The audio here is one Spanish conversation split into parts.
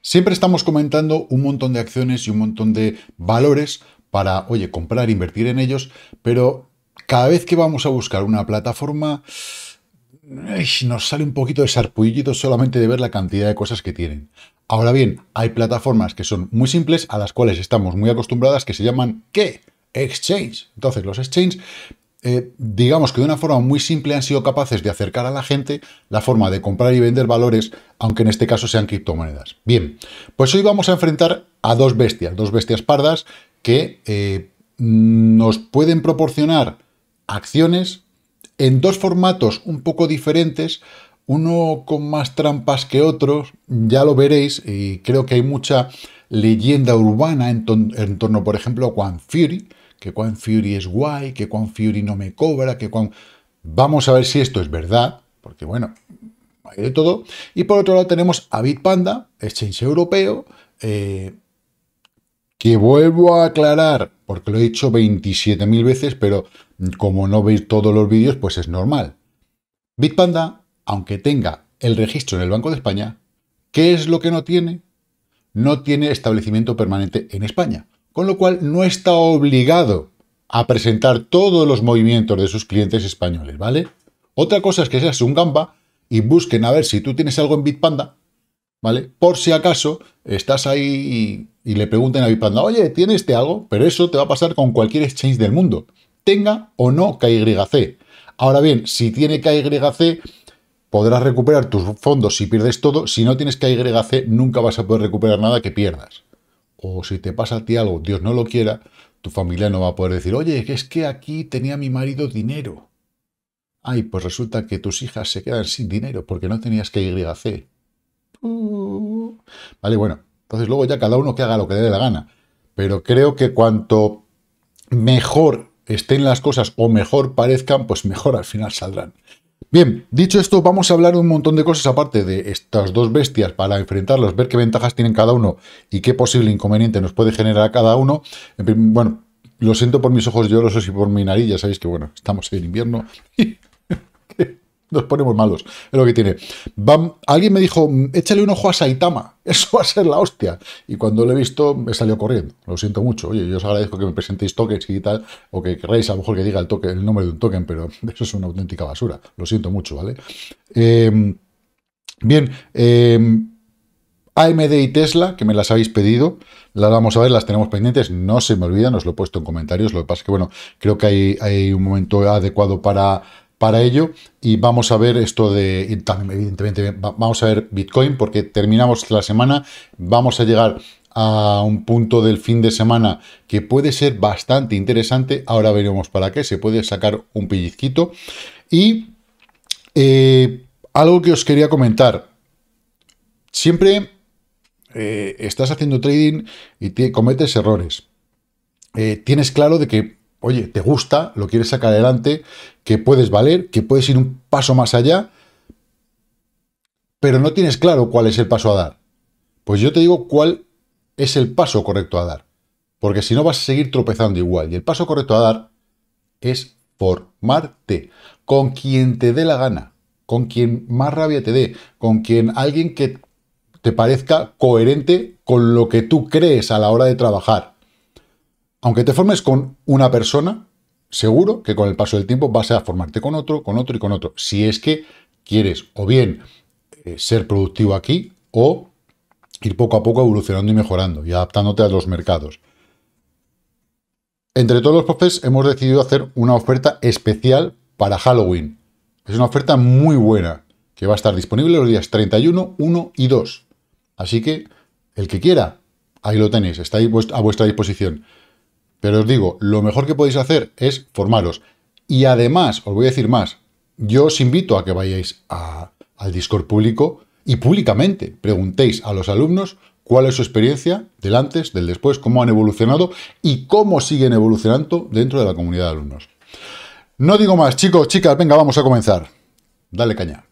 Siempre estamos comentando un montón de acciones y un montón de valores para, oye, comprar, invertir en ellos, pero cada vez que vamos a buscar una plataforma, nos sale un poquito de sarpullito solamente de ver la cantidad de cosas que tienen. Ahora bien, hay plataformas que son muy simples, a las cuales estamos muy acostumbradas, que se llaman, ¿qué? Exchange. Entonces, los exchange eh, digamos que de una forma muy simple han sido capaces de acercar a la gente la forma de comprar y vender valores, aunque en este caso sean criptomonedas. Bien, pues hoy vamos a enfrentar a dos bestias, dos bestias pardas que eh, nos pueden proporcionar acciones en dos formatos un poco diferentes, uno con más trampas que otros, ya lo veréis, y creo que hay mucha leyenda urbana en, torno, por ejemplo, a Juan Fury, que Quan Fury es guay, que Quan Fury no me cobra, que Quan... Vamos a ver si esto es verdad, porque bueno, hay de todo. Y por otro lado tenemos a Bitpanda, exchange europeo, eh, que vuelvo a aclarar, porque lo he dicho 27.000 veces, pero como no veis todos los vídeos, pues es normal. Bitpanda, aunque tenga el registro en el Banco de España, ¿qué es lo que no tiene? No tiene establecimiento permanente en España con lo cual no está obligado a presentar todos los movimientos de sus clientes españoles, ¿vale? Otra cosa es que seas un gamba y busquen a ver si tú tienes algo en Bitpanda, ¿vale? Por si acaso estás ahí y, le pregunten a Bitpanda, oye, ¿tienes este algo? Pero eso te va a pasar con cualquier exchange del mundo, tenga o no KYC. Ahora bien, si tiene KYC, podrás recuperar tus fondos si pierdes todo. Si no tienes KYC, nunca vas a poder recuperar nada que pierdas o si te pasa a ti algo, Dios no lo quiera, tu familia no va a poder decir, oye, es que aquí tenía mi marido dinero. Ay, pues resulta que tus hijas se quedan sin dinero porque no tenías que YC. Uh. Vale, bueno, entonces luego ya cada uno que haga lo que le dé la gana. Pero creo que cuanto mejor estén las cosas o mejor parezcan, pues mejor al final saldrán. Bien, dicho esto, vamos a hablar de un montón de cosas aparte de estas dos bestias para enfrentarlos, ver qué ventajas tienen cada uno y qué posible inconveniente nos puede generar cada uno. Bueno, lo siento por mis ojos llorosos y por mi nariz, ya sabéis que bueno, estamos en invierno nos ponemos malos, es lo que tiene. alguien me dijo, échale un ojo a Saitama, eso va a ser la hostia. Y cuando lo he visto, me salió corriendo. Lo siento mucho. Oye, yo os agradezco que me presentéis tokens y tal, o que queráis a lo mejor que diga el, el nombre de un token, pero eso es una auténtica basura. Lo siento mucho, ¿vale? Em, bien, em, AMD y Tesla, que me las habéis pedido, las vamos a ver, las tenemos pendientes, no se me olvidan, os lo he puesto en comentarios, lo que pasa es que, bueno, creo que hay, hay un momento adecuado para para ello. Y vamos a ver esto de, también evidentemente vamos a ver Bitcoin porque terminamos la semana, vamos a llegar a un punto del fin de semana que puede ser bastante interesante, ahora veremos para qué, se puede sacar un pellizquito. Y eh, algo que os quería comentar, siempre eh, estás haciendo trading y te cometes errores, eh, tienes claro de que oye, te gusta, lo quieres sacar adelante, que puedes valer, que puedes ir un paso más allá, pero no tienes claro cuál es el paso a dar. Pues yo te digo cuál es el paso correcto a dar, porque si no vas a seguir tropezando igual. Y el paso correcto a dar es formarte con quien te dé la gana, con quien más rabia te dé, con quien alguien que te parezca coherente con lo que tú crees a la hora de trabajar aunque te formes con una persona, seguro que con el paso del tiempo vas a formarte con otro, con otro y con otro. Si es que quieres o bien eh, ser productivo aquí o ir poco a poco evolucionando y mejorando y adaptándote a los mercados. Entre todos los profes hemos decidido hacer una oferta especial para Halloween. Es una oferta muy buena que va a estar disponible los días 31, 1 y 2. Así que el que quiera, ahí lo tenéis, está a vuestra disposición. Pero os digo, lo mejor que podéis hacer es formaros. Y además, os voy a decir más, yo os invito a que vayáis al Discord público y públicamente preguntéis a los alumnos cuál es su experiencia del antes, del después, cómo han evolucionado y cómo siguen evolucionando dentro de la comunidad de alumnos. No digo más, chicos, chicas, venga, vamos a comenzar. Dale caña.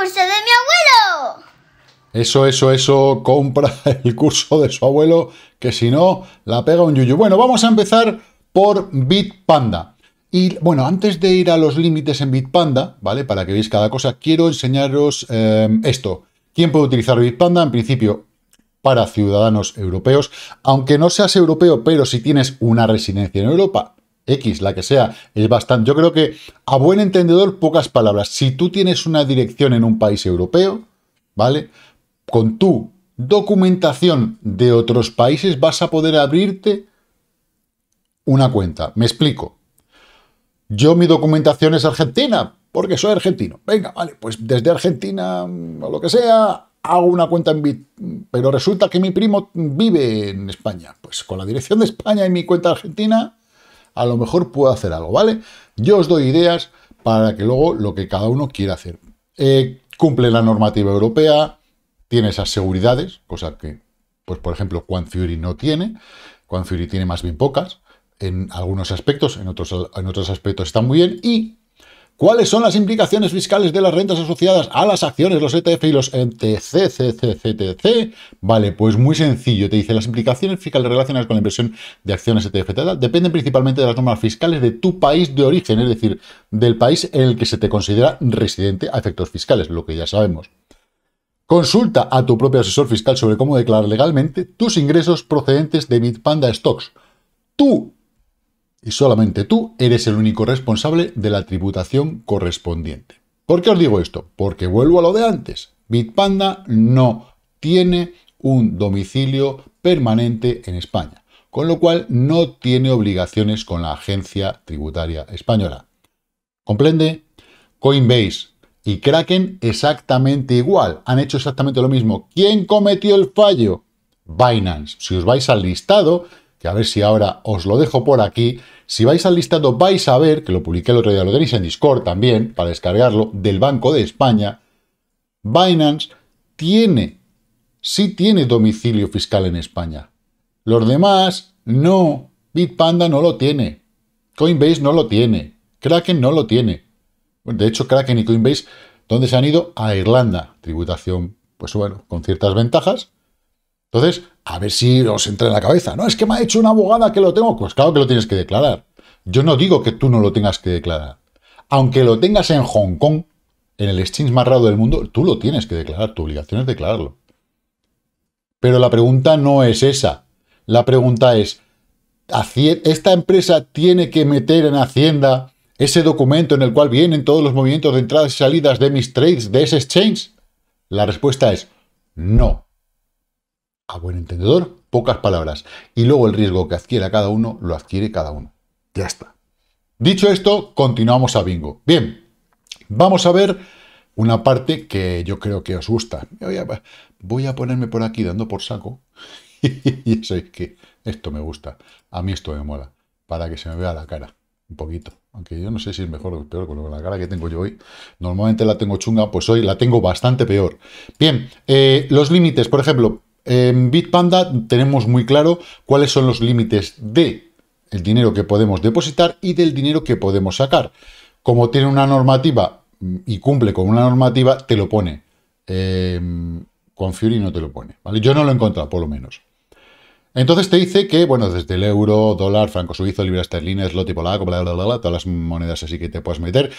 Curso de mi abuelo. Eso, eso, eso, compra el curso de su abuelo, que si no, la pega un yuyu. Bueno, vamos a empezar por Bitpanda. Y bueno, antes de ir a los límites en Bitpanda, ¿vale? Para que veáis cada cosa, quiero enseñaros eh, esto. ¿Quién puede utilizar Bitpanda? En principio, para ciudadanos europeos, aunque no seas europeo, pero si tienes una residencia en Europa, X, la que sea, es bastante. Yo creo que, a buen entendedor, pocas palabras. Si tú tienes una dirección en un país europeo, ¿vale? Con tu documentación de otros países vas a poder abrirte una cuenta. Me explico. Yo mi documentación es argentina, porque soy argentino. Venga, vale, pues desde Argentina o lo que sea, hago una cuenta en Bit, pero resulta que mi primo vive en España. Pues con la dirección de España y mi cuenta argentina, a lo mejor puedo hacer algo, ¿vale? Yo os doy ideas para que luego lo que cada uno quiera hacer. Eh, cumple la normativa europea, tiene esas seguridades, cosa que, pues por ejemplo, Quan Fury no tiene. Quan Fury tiene más bien pocas en algunos aspectos, en otros, en otros aspectos están muy bien. ¿Y cuáles son las implicaciones fiscales de las rentas asociadas a las acciones, los ETF y los ETC, Vale, pues muy sencillo. Te dice, las implicaciones fiscales relacionadas con la inversión de acciones ETF dependen principalmente de las normas fiscales de tu país de origen, es decir, del país en el que se te considera residente a efectos fiscales, lo que ya sabemos. Consulta a tu propio asesor fiscal sobre cómo declarar legalmente tus ingresos procedentes de Bitpanda Stocks. Tú y solamente tú eres el único responsable de la tributación correspondiente. ¿Por qué os digo esto? Porque vuelvo a lo de antes. Bitpanda no tiene un domicilio permanente en España, con lo cual no tiene obligaciones con la agencia tributaria española. ¿Comprende? Coinbase y Kraken exactamente igual, han hecho exactamente lo mismo. ¿Quién cometió el fallo? Binance. Si os vais al listado, que a ver si ahora os lo dejo por aquí. Si vais al listado vais a ver, que lo publiqué el otro día, lo tenéis en Discord también, para descargarlo, del Banco de España, Binance tiene, sí tiene domicilio fiscal en España. Los demás, no. Bitpanda no lo tiene. Coinbase no lo tiene. Kraken no lo tiene. De hecho, Kraken y Coinbase, ¿dónde se han ido? A Irlanda. Tributación, pues bueno, con ciertas ventajas entonces, a ver si os entra en la cabeza. No, es que me ha hecho una abogada que lo tengo. Pues claro que lo tienes que declarar. Yo no digo que tú no lo tengas que declarar. Aunque lo tengas en Hong Kong, en el exchange más raro del mundo, tú lo tienes que declarar. Tu obligación es declararlo. Pero la pregunta no es esa. La pregunta es, ¿esta empresa tiene que meter en Hacienda ese documento en el cual vienen todos los movimientos de entradas y salidas de mis trades de ese exchange? La respuesta es no a buen entendedor, pocas palabras. Y luego el riesgo que adquiera cada uno, lo adquiere cada uno. Ya está. Dicho esto, continuamos a bingo. Bien, vamos a ver una parte que yo creo que os gusta. Voy a, ponerme por aquí dando por saco. y eso es que esto me gusta. A mí esto me mola. Para que se me vea la cara. Un poquito. Aunque yo no sé si es mejor o peor con la cara que tengo yo hoy. Normalmente la tengo chunga, pues hoy la tengo bastante peor. Bien, eh, los límites, por ejemplo, en Bitpanda tenemos muy claro cuáles son los límites de el dinero que podemos depositar y del dinero que podemos sacar. Como tiene una normativa y cumple con una normativa, te lo pone. Em, con Fury no te lo pone. Yo no lo he encontrado, por lo menos. Entonces te dice que, bueno, desde el euro, dólar, franco suizo, libra esterlina, slot polaco, bla, bla, bla, bla, todas las monedas así que te puedes meter.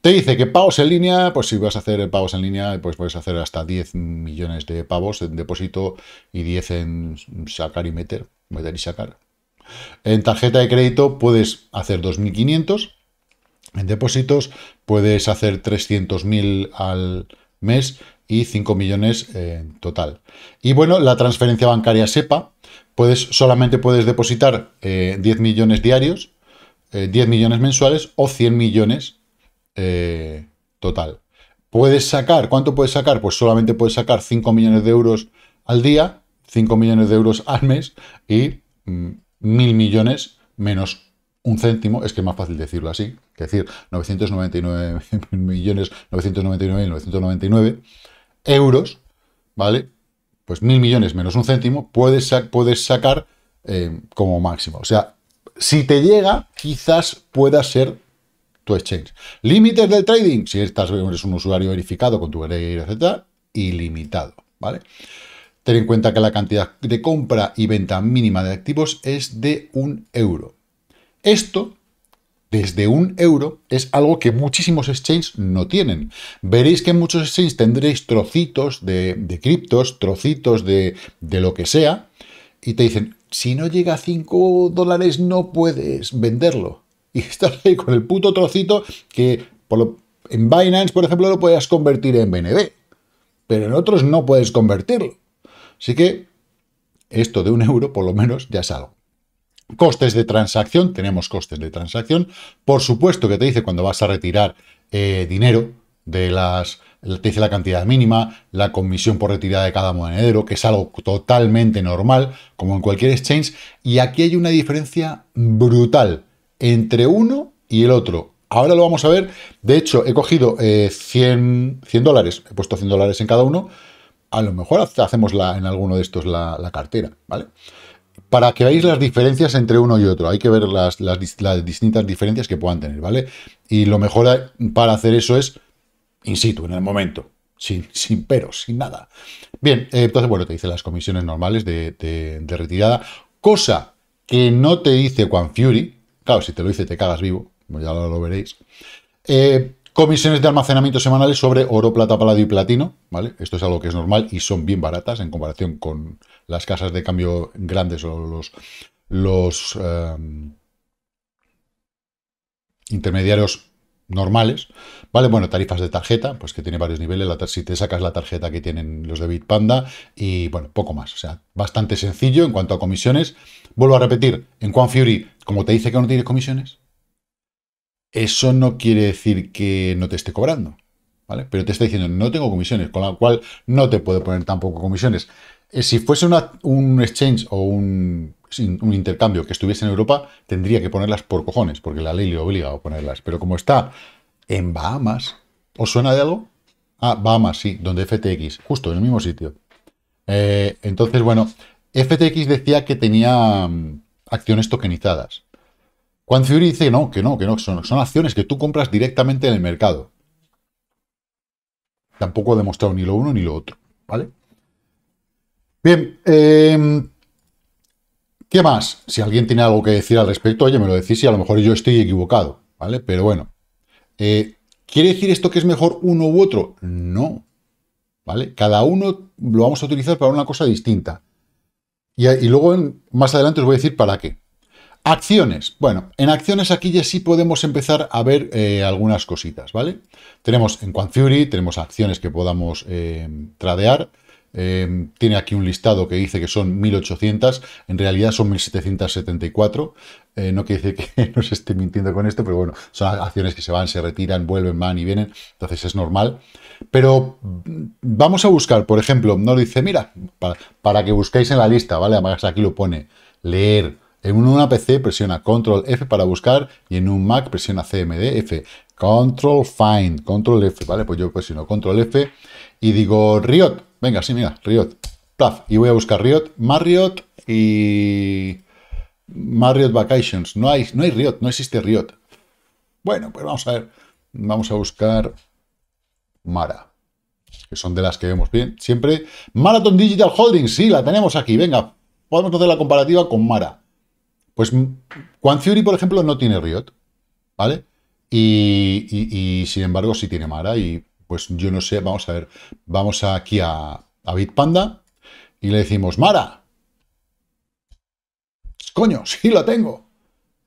Te dice que pagos en línea, pues si vas a hacer pagos en línea, pues puedes hacer hasta 10 millones de pavos en depósito y 10 en sacar y meter, meter y sacar. En tarjeta de crédito puedes hacer 2.500. En depósitos puedes hacer 300.000 al mes y 5 millones en total. Y bueno, la transferencia bancaria SEPA, puedes, solamente puedes depositar 10 eh, millones diarios, 10 eh, millones mensuales o 100 millones eh, total. Puedes sacar, ¿cuánto puedes sacar? Pues solamente puedes sacar 5 millones de euros al día, 5 millones de euros al mes y mm, mil millones menos un céntimo, es que es más fácil decirlo así, que decir 999 millones 999 999 euros, ¿vale? Pues mil millones menos un céntimo, puedes, puedes sacar eh, como máximo. O sea, si te llega, quizás pueda ser exchange. Límites del trading, si estás, eres un usuario verificado con tu etcétera, ilimitado, ¿vale? Ten en cuenta que la cantidad de compra y venta mínima de activos es de un euro. Esto, desde un euro, es algo que muchísimos exchanges no tienen. Veréis que en muchos exchanges tendréis trocitos de, criptos, trocitos de, de lo que sea, y te dicen, si no llega a 5 dólares no puedes venderlo. Y estás ahí con el puto trocito que por en Binance, por ejemplo, lo puedes convertir en BNB, pero en otros no puedes convertirlo. Así que esto de un euro, por lo menos, ya es algo. Costes de transacción, tenemos costes de transacción. Por supuesto que te dice cuando vas a retirar eh, dinero de las... Te dice la cantidad mínima, la comisión por retirada de cada monedero, que es algo totalmente normal, como en cualquier exchange. Y aquí hay una diferencia brutal entre uno y el otro. Ahora lo vamos a ver. De hecho, he cogido 100, eh, 100 dólares, he puesto 100 dólares en cada uno a lo mejor hacemos en alguno de estos la, cartera, ¿vale? Para que veáis las diferencias entre uno y otro, hay que ver las, distintas diferencias que puedan tener, ¿vale? Y lo mejor para hacer eso es in situ, en el momento, sin, sin sin nada. Bien, eh, entonces, bueno, te dice las comisiones normales de, retirada, cosa que no te dice Juan Fury, claro, si te lo dice te cagas vivo, ya lo, veréis. Eh, Comisiones de almacenamiento semanales sobre oro, plata, paladio y platino, ¿vale? Esto es algo que es normal y son bien baratas en comparación con las casas de cambio grandes o los, em, intermediarios normales, ¿vale? Bueno, tarifas de tarjeta, pues que tiene varios niveles, si te sacas la tarjeta que tienen los de Bitpanda y, bueno, poco más, o sea, bastante sencillo en cuanto a comisiones. Vuelvo a repetir, en Quan Fury, como te dice que no tiene comisiones, eso no quiere decir que no te esté cobrando, ¿vale? Pero te está diciendo, no tengo comisiones, con lo cual no te puede poner tampoco comisiones. Eh, si fuese un exchange o un, un, intercambio que estuviese en Europa, tendría que ponerlas por cojones, porque la ley le obliga a ponerlas. Pero como está en Bahamas, ¿os suena de algo? Ah, Bahamas, sí, donde FTX, justo en el mismo sitio. Eh, entonces, bueno, FTX decía que tenía mm, acciones tokenizadas. Juan Fury dice no, que no, que no, son, son acciones que tú compras directamente en el mercado. Tampoco ha demostrado ni lo uno ni lo otro, ¿vale? Bien, em, ¿qué más? Si alguien tiene algo que decir al respecto, oye, me lo decís y a lo mejor yo estoy equivocado, ¿vale? Pero bueno, eh, ¿quiere decir esto que es mejor uno u otro? No, ¿vale? Cada uno lo vamos a utilizar para una cosa distinta. Y, luego más adelante os voy a decir para qué. Acciones. Bueno, en acciones aquí ya sí podemos empezar a ver eh, algunas cositas, ¿vale? Tenemos en Fury, tenemos acciones que podamos eh, tradear. Eh, tiene aquí un listado que dice que son 1800, en realidad son 1774. no quiere decir que nos esté mintiendo con esto, pero bueno, son acciones que se van, se retiran, vuelven, van y vienen, entonces es normal. Pero mm, vamos a buscar, por ejemplo, no dice, mira, para, para que busquéis en la lista, ¿vale? Además aquí lo pone, leer en una PC presiona Control F para buscar y en un Mac presiona CMD F. Control Find, Control F, ¿vale? Pues yo presiono Control F y digo Riot. Venga, sí, mira, Riot. Plaf. Y voy a buscar Riot, Marriott y Marriott Vacations. No hay, no hay Riot, no existe Riot. Bueno, pues vamos a ver. Vamos a buscar Mara que son de las que vemos bien. Siempre Marathon Digital Holdings, sí, la tenemos aquí. Venga, podemos hacer la comparativa con Mara. Pues Quan Fury, por ejemplo, no tiene Riot, ¿vale? Y, sin embargo sí tiene Mara y pues yo no sé, vamos a ver, vamos aquí a, a Bitpanda y le decimos, Mara, coño, sí lo tengo.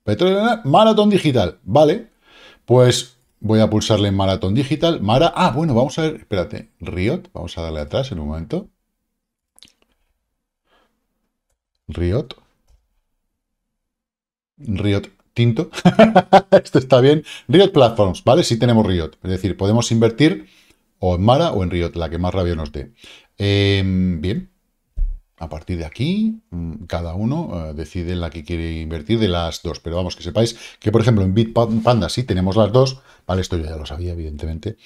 Petróleo Maratón Digital, ¿vale? Pues voy a pulsarle en Maratón Digital. Mara, ah, bueno, vamos a ver, espérate, Riot, vamos a darle atrás en un momento. Riot. Riot Tinto. Esto está bien. Riot Platforms, ¿vale? Sí tenemos Riot. Es decir, podemos invertir o en Mara o en Riot, la que más rabia nos dé. Em, bien. A partir de aquí, mm, cada uno eh, decide en la que quiere invertir de las dos. Pero vamos, que sepáis que, por ejemplo, en Bitpanda sí tenemos las dos. Vale, esto ya lo sabía, evidentemente.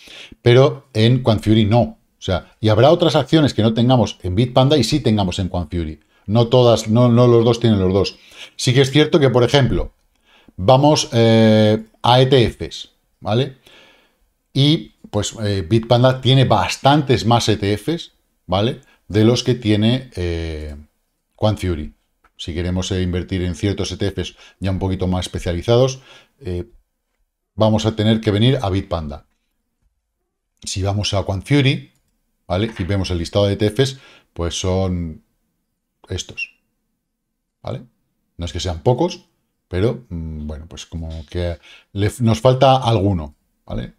Pero en QuantFury no. O sea, y habrá otras acciones que no tengamos en Bitpanda y sí tengamos en QuantFury. No todas, no, no los dos tienen los dos. Sí que es cierto que, por ejemplo, vamos eh, a ETFs. ¿vale? Y pues eh, Bitpanda tiene bastantes más ETFs, ¿vale? De los que tiene eh, Fury. Si queremos eh, invertir en ciertos ETFs ya un poquito más especializados, vamos a tener que venir a Bitpanda. Si vamos a Fury, ¿vale? Y vemos el listado de ETFs, pues son estos, ¿vale? No es que sean pocos, pero mm, bueno, pues como que nos falta alguno, ¿vale?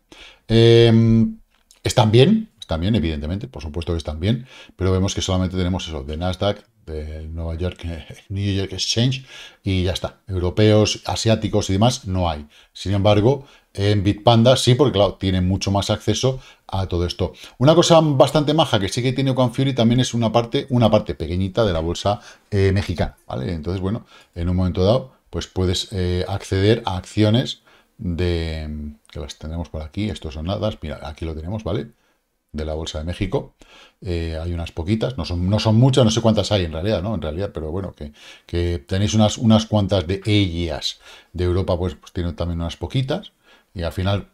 Em, están bien, están bien, evidentemente, por supuesto que están bien, pero vemos que solamente tenemos eso, de Nasdaq, de Nueva York, New York Exchange, y ya está. Europeos, asiáticos y demás no hay. Sin embargo, en Bitpanda sí, porque claro, tiene mucho más acceso a todo esto. Una cosa bastante maja que sí que tiene Fury también es una parte, una parte pequeñita de la bolsa eh, mexicana, ¿vale? Entonces, bueno, en un momento dado, pues puedes eh, acceder a acciones de que las tenemos por aquí, estos son nada, mira, aquí lo tenemos, ¿vale? De la Bolsa de México. Eh, hay unas poquitas, no son, no son muchas, no sé cuántas hay en realidad, ¿no? En realidad, pero bueno, que, tenéis unas, unas cuantas de ellas. De Europa, pues, pues tienen también unas poquitas. Y al final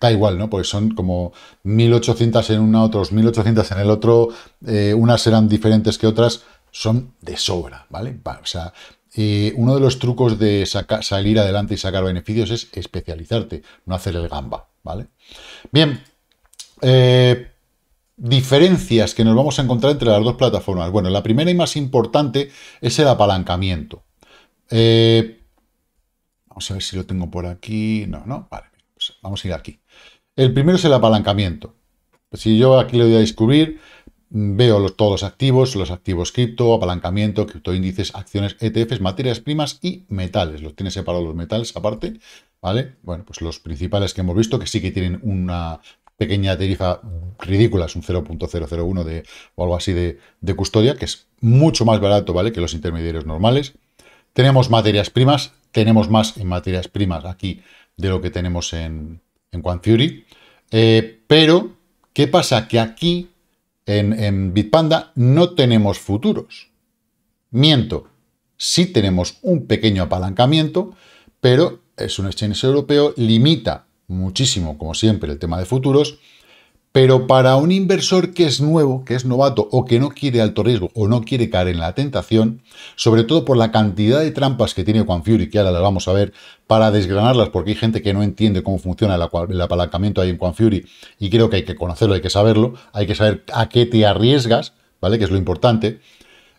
da igual, ¿no? Porque son como 1800 en una, otros 1800 en el otro, eh, unas serán diferentes que otras, son de sobra, ¿vale? O sea, uno de los trucos de salir adelante y sacar beneficios es especializarte, no hacer el gamba, ¿vale? Bien, eh, diferencias que nos vamos a encontrar entre las dos plataformas. Bueno, la primera y más importante es el apalancamiento. Eh, vamos a ver si lo tengo por aquí. No, no, vale, pues vamos a ir aquí. El primero es el apalancamiento. Si yo aquí le doy a descubrir, Veo todos los activos, los activos cripto, apalancamiento, criptoíndices, acciones, ETFs, materias primas y metales. Los tiene separados los metales aparte, ¿vale? Bueno, pues los principales que hemos visto, que sí que tienen una pequeña tarifa ridícula, es un 0.001 de, o algo así de, custodia, que es mucho más barato, ¿vale? Que los intermediarios normales. Tenemos materias primas, tenemos más en materias primas aquí de lo que tenemos en, en Fury. Eh, pero, ¿qué pasa? Que aquí en, Bitpanda no tenemos futuros. Miento, sí tenemos un pequeño apalancamiento, pero es un exchange europeo, limita muchísimo, como siempre, el tema de futuros, pero para un inversor que es nuevo, que es novato o que no quiere alto riesgo o no quiere caer en la tentación, sobre todo por la cantidad de trampas que tiene Fury, que ahora las vamos a ver, para desgranarlas, porque hay gente que no entiende cómo funciona el, apalancamiento ahí en Fury y creo que hay que conocerlo, hay que saberlo, hay que saber a qué te arriesgas, ¿vale? Que es lo importante.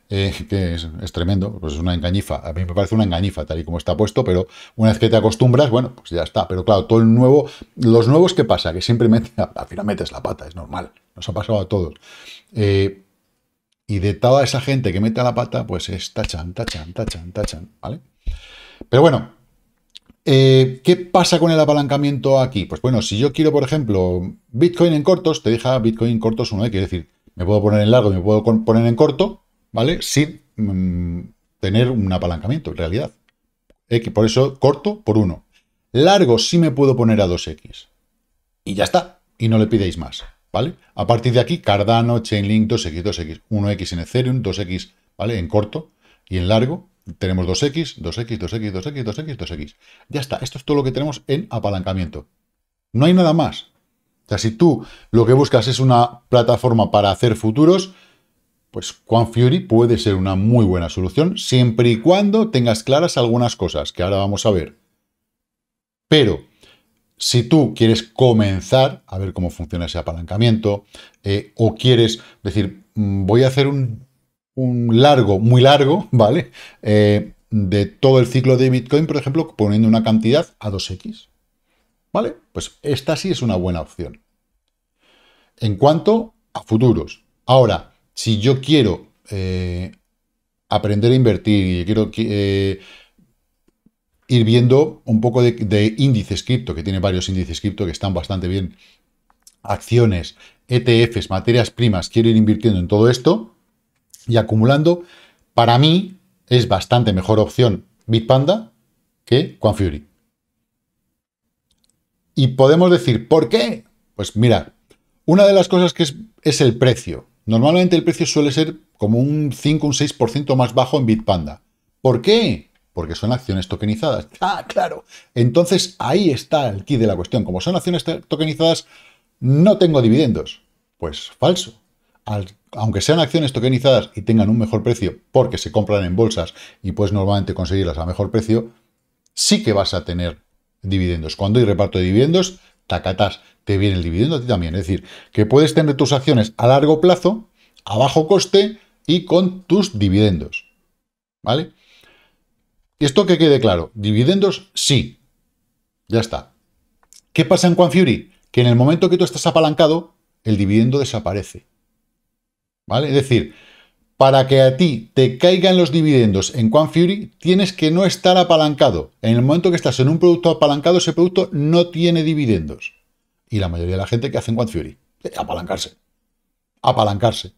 Eh, que es, tremendo, pues es una engañifa. A mí me parece una engañifa tal y como está puesto, pero una vez que te acostumbras, bueno, pues ya está. Pero claro, todo el nuevo, los nuevos, ¿qué pasa? Que siempre metes, al final metes la pata, es normal, nos ha pasado a todos. Eh, y de toda esa gente que mete la pata, pues es tachan, tachan, tachan, tachan, ¿vale? Pero bueno, eh, ¿qué pasa con el apalancamiento aquí? Pues bueno, si yo quiero, por ejemplo, Bitcoin en cortos, te deja Bitcoin en cortos uno, quiere decir, me puedo poner en largo, me puedo poner en corto, ¿vale? Sin mm, tener un apalancamiento, en realidad. X, por eso corto por 1. Largo sí me puedo poner a 2X. Y ya está. Y no le pidéis más, ¿vale? A partir de aquí, Cardano, Chainlink, 2X, 2X. 1X en Ethereum, 2X, ¿vale? En corto. Y en largo tenemos 2X, 2X, 2X, 2X, 2X, 2X. Ya está. Esto es todo lo que tenemos en apalancamiento. No hay nada más. O sea, si tú lo que buscas es una plataforma para hacer futuros, pues Quan Fury puede ser una muy buena solución siempre y cuando tengas claras algunas cosas que ahora vamos a ver. Pero si tú quieres comenzar a ver cómo funciona ese apalancamiento eh, o quieres decir, mm, voy a hacer un, largo, muy largo, ¿vale? Eh, de todo el ciclo de Bitcoin, por ejemplo, poniendo una cantidad a 2x. ¿Vale? Pues esta sí es una buena opción. En cuanto a futuros. Ahora, si yo quiero eh, aprender a invertir y quiero eh, ir viendo un poco de, índices cripto, que tiene varios índices cripto que están bastante bien, acciones, ETFs, materias primas, quiero ir invirtiendo en todo esto y acumulando, para mí es bastante mejor opción Bitpanda que Fury. Y podemos decir, ¿por qué? Pues mira, una de las cosas que es el precio. Normalmente el precio suele ser como un 5 un 6% más bajo en Bitpanda. ¿Por qué? porque son acciones tokenizadas. Ah, claro. Entonces ahí está el kit de la cuestión. Como son acciones tokenizadas, no tengo dividendos. Pues falso. aunque sean acciones tokenizadas y tengan un mejor precio porque se compran en bolsas y puedes normalmente conseguirlas a mejor precio, sí que vas a tener dividendos. Cuando hay reparto de dividendos, tacatas, te viene el dividendo a ti también. Es decir, que puedes tener tus acciones a largo plazo, a bajo coste y con tus dividendos. ¿Vale? Esto que quede claro, dividendos sí. Ya está. ¿Qué pasa en Fury? Que en el momento que tú estás apalancado, el dividendo desaparece. ¿Vale? Es decir, para que a ti te caigan los dividendos en Fury, tienes que no estar apalancado. En el momento que estás en un producto apalancado, ese producto no tiene dividendos. Y la mayoría de la gente que hace en Fury, apalancarse. Apalancarse.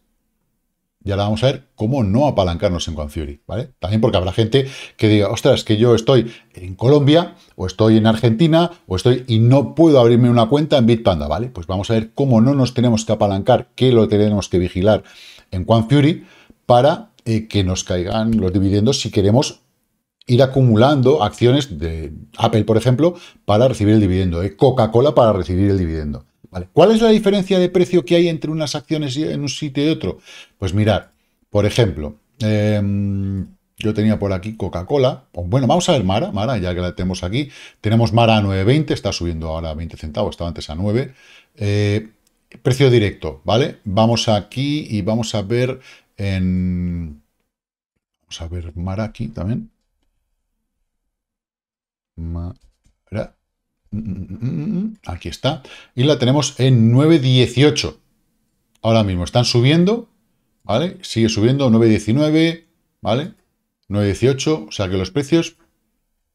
Y ahora vamos a ver cómo no apalancarnos en Fury, ¿vale? También porque habrá gente que diga, ostras, que yo estoy en Colombia, o estoy en Argentina, o estoy y no puedo abrirme una cuenta en Bitpanda, ¿vale? Pues vamos a ver cómo no nos tenemos que apalancar, qué lo tenemos que vigilar en Fury para eh, que nos caigan los dividendos si queremos ir acumulando acciones de Apple, por ejemplo, para recibir el dividendo, de Coca-Cola para recibir el dividendo. ¿Cuál es la diferencia de precio que hay entre unas acciones en un sitio y otro? Pues mirar, por ejemplo, em, yo tenía por aquí Coca-Cola. Bueno, vamos a ver Mara, Mara, ya que la tenemos aquí. Tenemos Mara a 9.20, está subiendo ahora a 20 centavos, estaba antes a 9. Eh, precio directo, ¿vale? Vamos aquí y vamos a ver en... Vamos a ver Mara aquí también. Mara. Aquí está. Y la tenemos en 9.18. Ahora mismo están subiendo, ¿vale? Sigue subiendo 9.19, ¿vale? 9.18, o sea que los precios,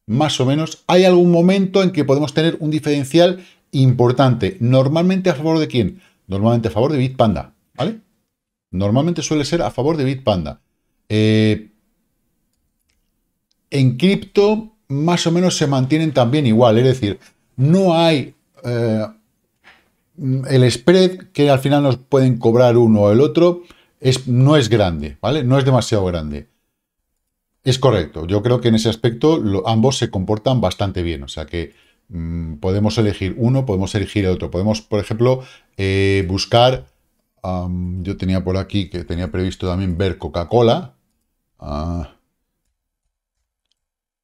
más o menos, hay algún momento en que podemos tener un diferencial importante. Normalmente a favor de quién? Normalmente a favor de Bitpanda, ¿vale? Normalmente suele ser a favor de Bitpanda. Eh, en cripto, más o menos se mantienen también igual, es decir, no hay eh, el spread que al final nos pueden cobrar uno o el otro, no es grande, ¿vale? No es demasiado grande. Es correcto, yo creo que en ese aspecto ambos se comportan bastante bien, o sea que mm, podemos elegir uno, podemos elegir el otro, podemos, por ejemplo, eh, buscar, yo tenía por aquí que tenía previsto también ver Coca-Cola, ah,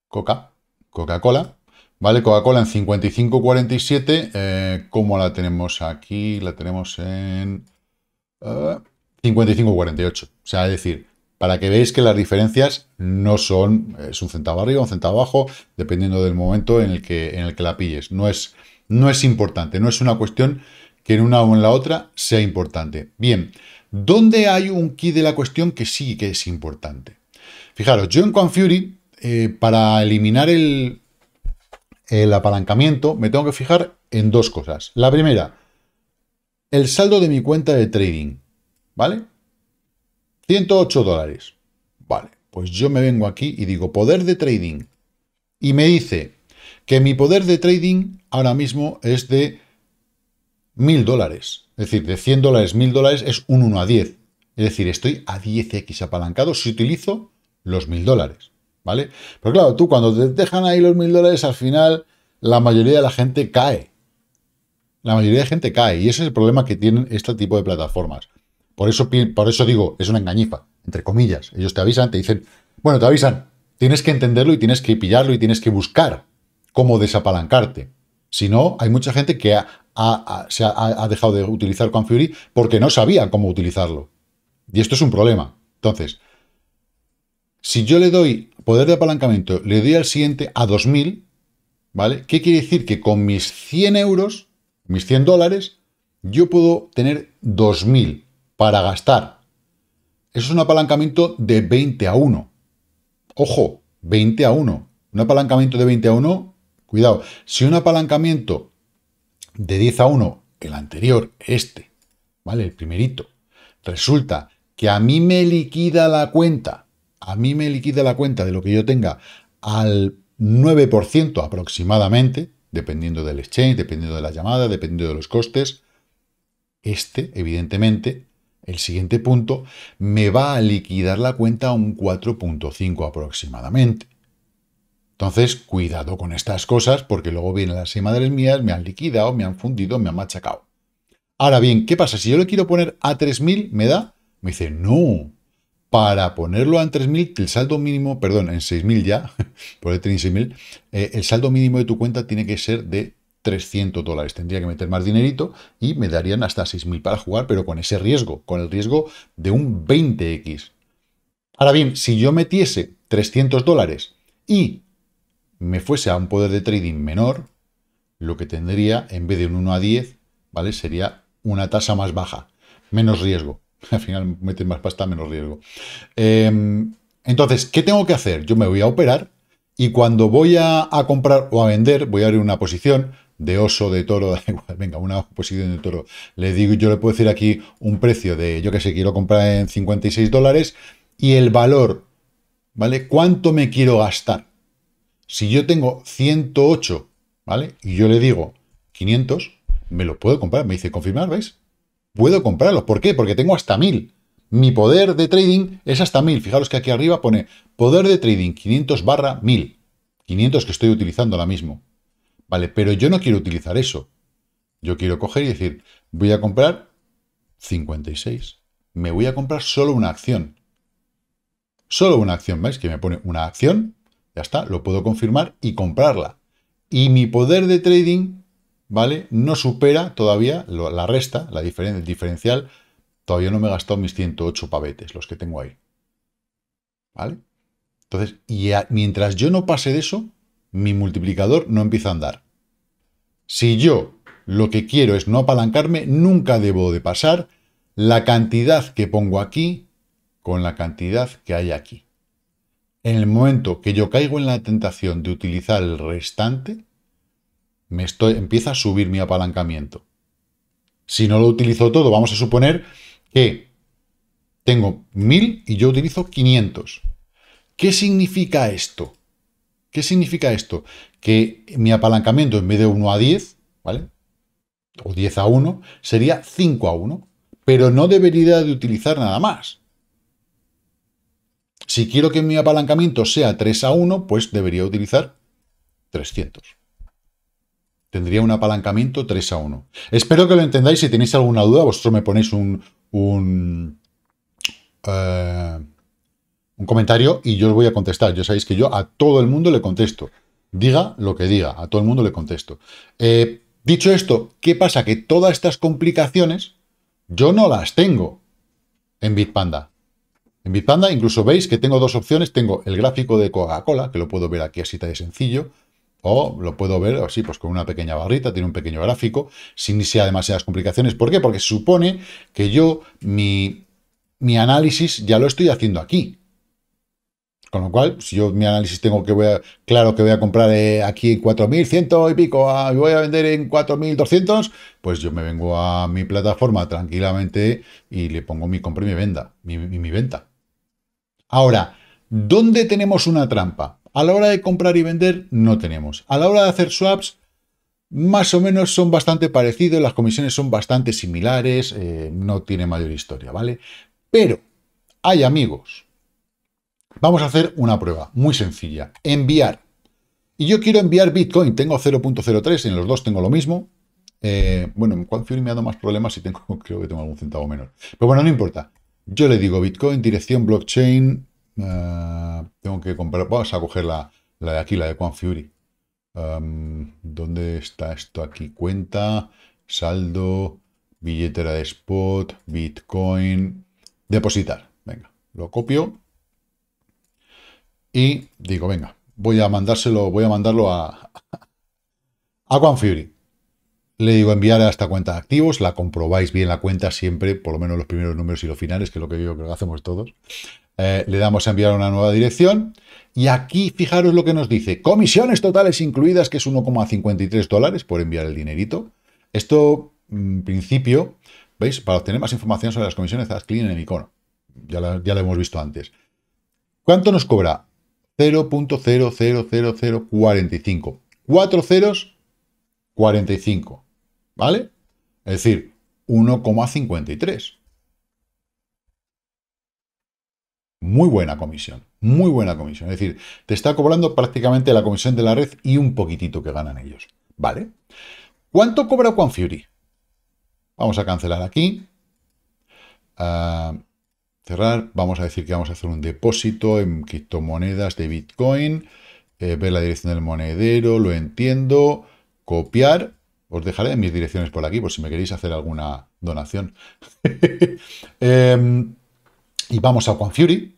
Coca, Coca-Cola, ¿Vale? Coca-Cola en 55.47. Eh, ¿Cómo la tenemos aquí? La tenemos en 55.48. Eh, o sea, es decir, para que veáis que las diferencias no son, es un centavo arriba, un centavo abajo, dependiendo del momento en el que, en el que la pilles. No es, no es importante, no es una cuestión que en una o en la otra sea importante. Bien, ¿dónde hay un key de la cuestión que sí que es importante? Fijaros, yo en Confury, eh, para eliminar el, el apalancamiento, me tengo que fijar en dos cosas. La primera, el saldo de mi cuenta de trading, ¿vale? 108 dólares. Vale, pues yo me vengo aquí y digo poder de trading. Y me dice que mi poder de trading ahora mismo es de 1000 dólares. Es decir, de 100 dólares, 1000 dólares es un 1 a 10. Es decir, estoy a 10x apalancado si utilizo los 1000 dólares. ¿vale? Pero claro, tú cuando te dejan ahí los mil dólares, al final la mayoría de la gente cae. La mayoría de gente cae. Y ese es el problema que tienen este tipo de plataformas. Por eso, por eso digo, es una engañifa, entre comillas. Ellos te avisan, te dicen, bueno, te avisan, tienes que entenderlo y tienes que pillarlo y tienes que buscar cómo desapalancarte. Si no, hay mucha gente que ha, se ha, dejado de utilizar Fury porque no sabía cómo utilizarlo. Y esto es un problema. Entonces, si yo le doy poder de apalancamiento, le doy al siguiente a 2000, ¿vale? ¿Qué quiere decir? Que con mis 100 euros, mis 100 dólares, yo puedo tener 2000 para gastar. Eso es un apalancamiento de 20 a 1. Ojo, 20 a 1. Un apalancamiento de 20 a 1, cuidado. Si un apalancamiento de 10 a 1, el anterior, este, ¿vale? El primerito, resulta que a mí me liquida la cuenta a mí me liquida la cuenta de lo que yo tenga al 9% aproximadamente, dependiendo del exchange, dependiendo de la llamada, dependiendo de los costes, este, evidentemente, el siguiente punto, me va a liquidar la cuenta a un 4.5 aproximadamente. Entonces, cuidado con estas cosas, porque luego vienen las seis madres mías, me han liquidado, me han fundido, me han machacado. Ahora bien, ¿qué pasa? Si yo le quiero poner a 3.000, ¿me da? Me dice, no. Para ponerlo a 3.000, el saldo mínimo, perdón, en 6.000 ya, por el 6.000, eh, el saldo mínimo de tu cuenta tiene que ser de 300 dólares. Tendría que meter más dinerito y me darían hasta 6.000 para jugar, pero con ese riesgo, con el riesgo de un 20x. Ahora bien, si yo metiese 300 dólares y me fuese a un poder de trading menor, lo que tendría, en vez de un 1 a 10, ¿vale? Sería una tasa más baja, menos riesgo. Al final metes más pasta, menos riesgo. Em, entonces, ¿qué tengo que hacer? Yo me voy a operar y cuando voy a, a comprar o a vender, voy a abrir una posición, de oso, de toro, venga, una posición de toro. Le digo, yo le puedo decir aquí un precio de, yo que sé, quiero comprar en 56 dólares y el valor, ¿vale? ¿Cuánto me quiero gastar? Si yo tengo 108, ¿vale? Y yo le digo 500, me lo puedo comprar. Me dice, confirmar, ¿veis? Puedo comprarlo. ¿Por qué? Porque tengo hasta 1000. Mi poder de trading es hasta 1000. Fijaros que aquí arriba pone poder de trading 500 barra 1000. 500 que estoy utilizando ahora mismo. Vale, pero yo no quiero utilizar eso. Yo quiero coger y decir, voy a comprar 56. Me voy a comprar solo una acción. Solo una acción, ¿veis? Que me pone una acción, ya está, lo puedo confirmar y comprarla. Y mi poder de trading, ¿vale? No supera todavía la resta, la el diferencial. Todavía no me he gastado mis 108 pavetes, los que tengo ahí. ¿Vale? Entonces, y mientras yo no pase de eso, mi multiplicador no empieza a andar. Si yo lo que quiero es no apalancarme, nunca debo de pasar la cantidad que pongo aquí con la cantidad que hay aquí. En el momento que yo caigo en la tentación de utilizar el restante, me estoy, empieza a subir mi apalancamiento. Si no lo utilizo todo, vamos a suponer que tengo 1000 y yo utilizo 500. ¿Qué significa esto? ¿Qué significa esto? Que mi apalancamiento en vez de 1 a 10, ¿vale? O 10 a 1, sería 5 a 1. Pero no debería de utilizar nada más. Si quiero que mi apalancamiento sea 3 a 1, pues debería utilizar 300. Tendría un apalancamiento 3 a 1. Espero que lo entendáis. Si tenéis alguna duda, vosotros me ponéis un, un eh, un comentario y yo os voy a contestar. Ya sabéis que yo a todo el mundo le contesto. Diga lo que diga, a todo el mundo le contesto. Eh, dicho esto, ¿qué pasa? Que todas estas complicaciones yo no las tengo en Bitpanda. En Bitpanda incluso veis que tengo dos opciones. Tengo el gráfico de Coca-Cola, que lo puedo ver aquí así de sencillo, o lo puedo ver así, pues con una pequeña barrita, tiene un pequeño gráfico, sin ni sea demasiadas complicaciones. ¿Por qué? Porque supone que yo mi, mi análisis ya lo estoy haciendo aquí. Con lo cual, si yo mi análisis tengo que voy claro que voy a comprar eh, aquí en 4.100 y pico ah, voy a vender en 4.200, pues yo me vengo a mi plataforma tranquilamente y le pongo mi compra y mi venta. Mi, mi venta. Ahora, ¿dónde tenemos una trampa? A la hora de comprar y vender, no tenemos. A la hora de hacer swaps, más o menos son bastante parecidos, las comisiones son bastante similares, eh, no tiene mayor historia, ¿vale? Pero hay amigos Vamos a hacer una prueba muy sencilla. Enviar. Y yo quiero enviar Bitcoin. Tengo 0.03, en los dos tengo lo mismo. Eh, bueno, en Quantfury me ha dado más problemas y tengo, creo que tengo algún centavo menos. Pero bueno, no importa. Yo le digo Bitcoin, dirección blockchain. Eh, tengo que comprar. Vamos a coger la, de aquí, la de Quantfury. Um, ¿Dónde está esto aquí? Cuenta, saldo, billetera de spot, Bitcoin. Depositar. Venga, lo copio y digo, venga, voy a mandárselo, voy a mandarlo a, a OneFury. Le digo enviar a esta cuenta de activos, la comprobáis bien la cuenta siempre, por lo menos los primeros números y los finales, que es lo que yo creo que hacemos todos. Eh, le damos a enviar una nueva dirección y aquí fijaros lo que nos dice, comisiones totales incluidas, que es 1,53 dólares por enviar el dinerito. Esto, en principio, ¿veis? Para obtener más información sobre las comisiones, haz clic en el icono. Ya, ya lo hemos visto antes. ¿Cuánto nos cobra? 0.00045. Cuatro ceros, 45. ¿Vale? Es decir, 1,53. Muy buena comisión. Muy buena comisión. Es decir, te está cobrando prácticamente la comisión de la red y un poquitito que ganan ellos. ¿Vale? ¿Cuánto cobra Fury? Vamos a cancelar aquí. Ah, cerrar. Vamos a decir que vamos a hacer un depósito en criptomonedas de Bitcoin. Eh, ver la dirección del monedero, lo entiendo. Copiar. Os dejaré mis direcciones por aquí por si me queréis hacer alguna donación. Em, y vamos a Fury.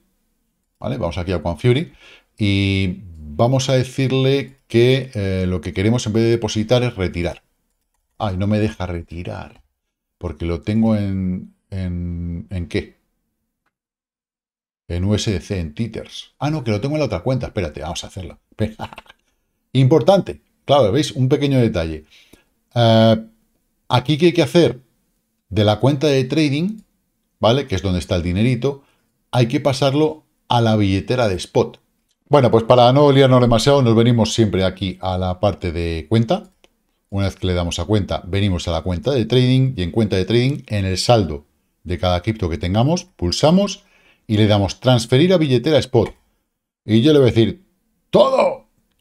¿Vale? Vamos aquí a Fury. Y vamos a decirle que eh, lo que queremos en vez de depositar es retirar. Ay, no me deja retirar. Porque lo tengo en... ¿En, ¿en qué? En USDC, en Tethers. Ah, no, que lo tengo en la otra cuenta. Espérate, vamos a hacerlo. Importante. Claro, ¿veis? Un pequeño detalle. Eh, aquí, ¿qué hay que hacer? De la cuenta de trading, ¿vale? Que es donde está el dinerito, hay que pasarlo a la billetera de spot. Bueno, pues para no liarnos demasiado, nos venimos siempre aquí a la parte de cuenta. Una vez que le damos a cuenta, venimos a la cuenta de trading y en cuenta de trading, en el saldo de cada cripto que tengamos, pulsamos y le damos transferir a billetera spot. Y yo le voy a decir, todo,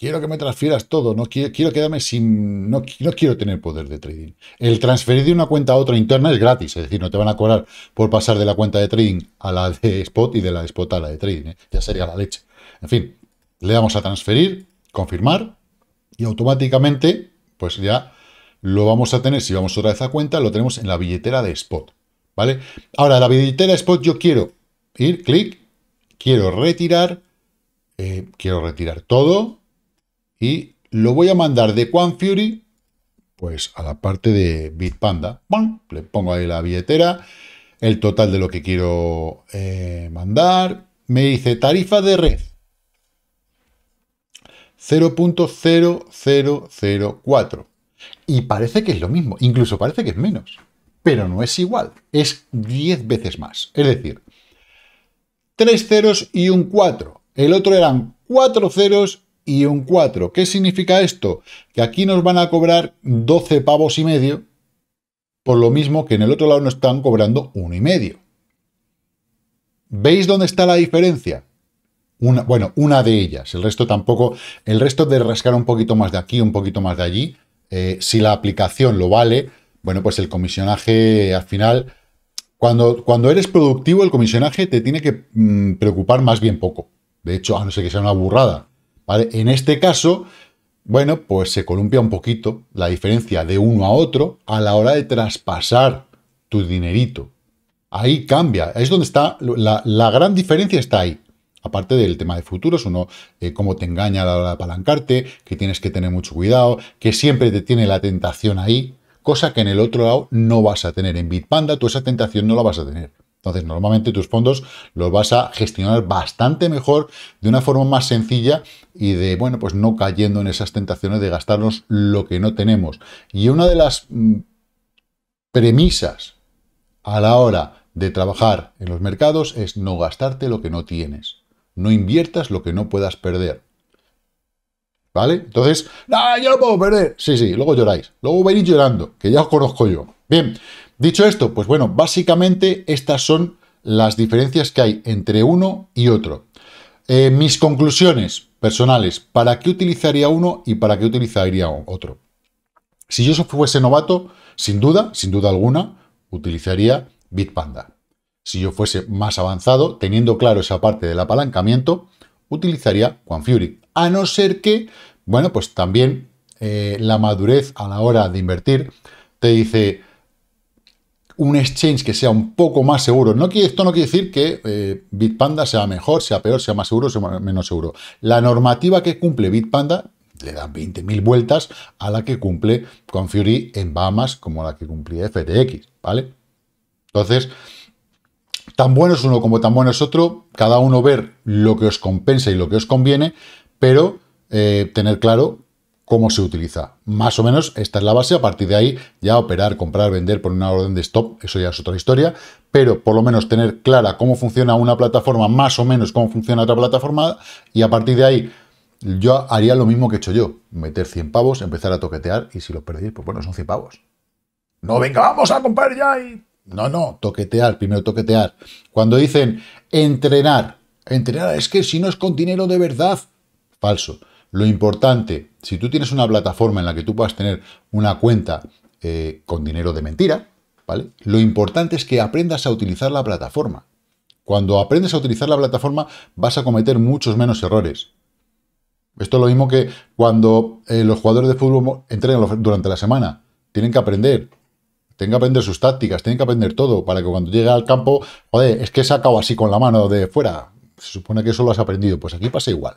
quiero que me transfieras todo, no quiero, quedarme sin, no, no, quiero tener poder de trading. El transferir de una cuenta a otra interna es gratis, es decir, no te van a cobrar por pasar de la cuenta de trading a la de spot y de la de spot a la de trading, ¿eh? ya sería la leche. En fin, le damos a transferir, confirmar y automáticamente, pues ya lo vamos a tener, si vamos otra vez a cuenta, lo tenemos en la billetera de spot, ¿vale? Ahora, la billetera spot yo quiero ir, clic, quiero retirar, eh, quiero retirar todo y lo voy a mandar de Fury pues a la parte de Bitpanda. Le pongo ahí la billetera, el total de lo que quiero eh, mandar. Me dice tarifa de red. 0.0004. Y parece que es lo mismo, incluso parece que es menos. Pero no es igual, es 10 veces más. Es decir, tres ceros y un 4. El otro eran cuatro ceros y un 4. ¿Qué significa esto? Que aquí nos van a cobrar 12 pavos y medio, por lo mismo que en el otro lado nos están cobrando uno y medio. ¿Veis dónde está la diferencia? Una, bueno, una de ellas. El resto tampoco. El resto de rascar un poquito más de aquí, un poquito más de allí. Eh, si la aplicación lo vale, bueno, pues el comisionaje al final cuando, cuando eres productivo, el comisionaje te tiene que mm, preocupar más bien poco. De hecho, a no ser que sea una burrada. En este caso, bueno, pues se columpia un poquito la diferencia de uno a otro a la hora de traspasar tu dinerito. Ahí cambia. Es donde está la, gran diferencia está ahí. Aparte del tema de futuros, uno, eh, cómo te engaña a la hora de apalancarte, que tienes que tener mucho cuidado, que siempre te tiene la tentación ahí, cosa que en el otro lado no vas a tener. En Bitpanda tú esa tentación no la vas a tener. Entonces, normalmente tus fondos los vas a gestionar bastante mejor, de una forma más sencilla y de, bueno, pues no cayendo en esas tentaciones de gastarnos lo que no tenemos. Y una de las mm, premisas a la hora de trabajar en los mercados es no gastarte lo que no tienes. No inviertas lo que no puedas perder. ¿Vale? Entonces, ¡no, yo lo puedo perder! Sí, sí, luego lloráis. Luego venís llorando, que ya os conozco yo. Bien, dicho esto, pues bueno, básicamente estas son las diferencias que hay entre uno y otro. Eh, mis conclusiones personales, ¿para qué utilizaría uno y para qué utilizaría otro? Si yo fuese novato, sin duda, sin duda alguna, utilizaría Bitpanda. Si yo fuese más avanzado, teniendo claro esa parte del apalancamiento, utilizaría Fury. A no ser que, bueno, pues también eh, la madurez a la hora de invertir te dice un exchange que sea un poco más seguro. No esto no quiere decir que eh, Bitpanda sea mejor, sea peor, sea más seguro, sea menos seguro. La normativa que cumple Bitpanda le da 20.000 vueltas a la que cumple Fury en Bahamas como la que cumplía FTX, ¿vale? Entonces, tan bueno es uno como tan bueno es otro, cada uno ver lo que os compensa y lo que os conviene, pero eh, tener claro cómo se utiliza. Más o menos esta es la base, a partir de ahí ya operar, comprar, vender por una orden de stop, eso ya es otra historia, pero por lo menos tener clara cómo funciona una plataforma, más o menos cómo funciona otra plataforma, y a partir de ahí yo haría lo mismo que he hecho yo, meter 100 pavos, empezar a toquetear, y si lo perdéis, pues bueno, son 100 pavos. No, venga, vamos a comprar ya y no, no, toquetear, primero toquetear. Cuando dicen entrenar, entrenar es que si no es con dinero de verdad. Falso. Lo importante, si tú tienes una plataforma en la que tú puedas tener una cuenta eh, con dinero de mentira, ¿vale? Lo importante es que aprendas a utilizar la plataforma. Cuando aprendes a utilizar la plataforma vas a cometer muchos menos errores. Esto es lo mismo que cuando eh, los jugadores de fútbol entrenan durante la semana. Tienen que aprender. Tienen que aprender sus tácticas, tienen que aprender todo para que cuando llegue al campo, joder, es que he sacado así con la mano de fuera. Se supone que eso lo has aprendido. Pues aquí pasa igual.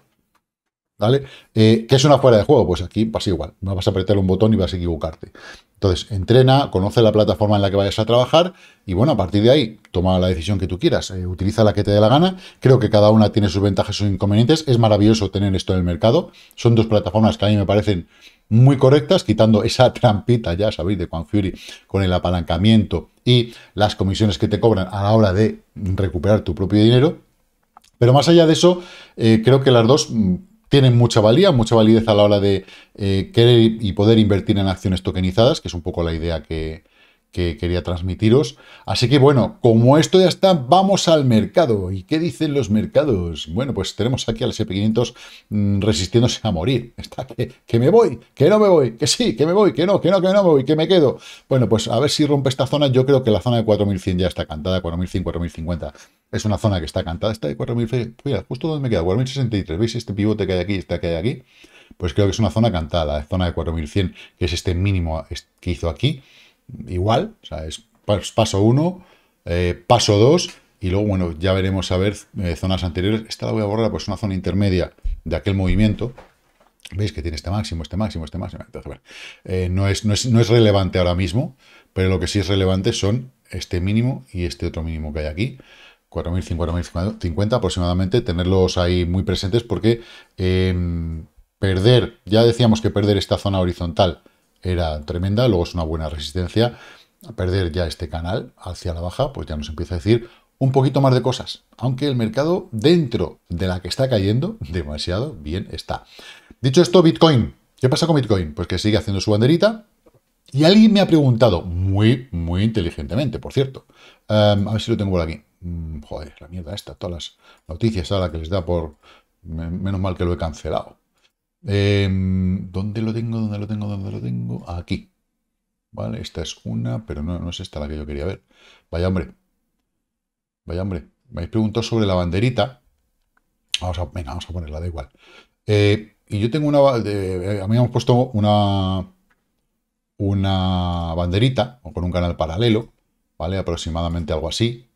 ¿Vale? Eh, ¿Qué es una fuera de juego? Pues aquí pasa igual. No vas a apretar un botón y vas a equivocarte. Entonces, entrena, conoce la plataforma en la que vayas a trabajar y bueno, a partir de ahí, toma la decisión que tú quieras. Eh, utiliza la que te dé la gana. Creo que cada una tiene sus ventajas y sus inconvenientes. Es maravilloso tener esto en el mercado. Son dos plataformas que a mí me parecen muy correctas, quitando esa trampita, ya sabéis, de Juan Fury con el apalancamiento y las comisiones que te cobran a la hora de recuperar tu propio dinero. Pero más allá de eso, eh, creo que las dos mm, tienen mucha valía, mucha validez a la hora de eh, querer y poder invertir en acciones tokenizadas, que es un poco la idea que, que quería transmitiros. Así que bueno, como esto ya está, vamos al mercado. ¿Y qué dicen los mercados? Bueno, pues tenemos aquí al SP500 mm, resistiéndose a morir. Está que, me voy, que no me voy, que sí, que me voy, que no, que no, que no me voy, que me quedo. Bueno, pues a ver si rompe esta zona. Yo creo que la zona de 4100 ya está cantada, 4100, 4050. Es una zona que está cantada. Esta de 4100, mira, justo donde me queda, 4063. ¿Veis este pivote que hay aquí, este que hay aquí? Pues creo que es una zona cantada, zona de 4100, que es este mínimo que hizo aquí igual, o sea, es paso 1, eh, paso 2, y luego, bueno, ya veremos a ver eh, zonas anteriores. Esta la voy a borrar, pues una zona intermedia de aquel movimiento. Veis que tiene este máximo, este máximo, este máximo. Entonces, eh, no, es, no, es, no es relevante ahora mismo, pero lo que sí es relevante son este mínimo y este otro mínimo que hay aquí. 4.000, 4.050 aproximadamente, tenerlos ahí muy presentes porque em, perder, ya decíamos que perder esta zona horizontal era tremenda, luego es una buena resistencia. A perder ya este canal hacia la baja, pues ya nos empieza a decir un poquito más de cosas. Aunque el mercado dentro de la que está cayendo, demasiado bien está. Dicho esto, Bitcoin. ¿Qué pasa con Bitcoin? Pues que sigue haciendo su banderita. Y alguien me ha preguntado, muy, muy inteligentemente, por cierto. Em, a ver si lo tengo por aquí. Mm, joder, la mierda esta, todas las noticias ahora que les da por... Menos mal que lo he cancelado. Em, ¿Dónde lo tengo? ¿Dónde lo tengo? ¿Dónde lo tengo? Aquí. Vale, esta es una, pero no, no es esta la que yo quería ver. Vaya hombre. Vaya hombre. Me habéis preguntado sobre la banderita. Vamos a, venga, vamos a ponerla, da igual. Eh, y yo tengo una... Eh, a mí me hemos puesto una... Una banderita, o con un canal paralelo, ¿vale? Aproximadamente algo así.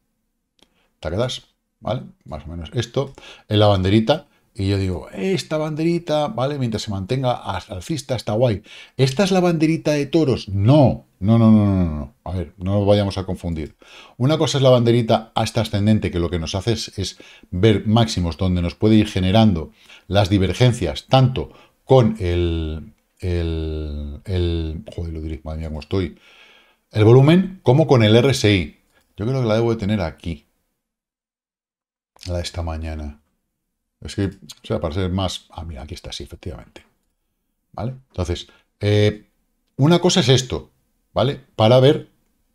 ¿Te quedas? ¿Vale? Más o menos esto. En la banderita y yo digo, esta banderita, ¿vale? Mientras se mantenga alcista, está guay. ¿Esta es la banderita de toros? No, no, no, no, no, no. A ver, no nos vayamos a confundir. Una cosa es la banderita hasta ascendente, que lo que nos hace es, ver máximos donde nos puede ir generando las divergencias, tanto con el, el, el joder, lo diré, madre mía, cómo estoy, el volumen, como con el RSI. Yo creo que la debo de tener aquí. La de esta mañana. Es que, o sea, para ser más... Ah, mira, aquí está, sí, efectivamente. ¿Vale? Entonces, eh, una cosa es esto, ¿vale? Para ver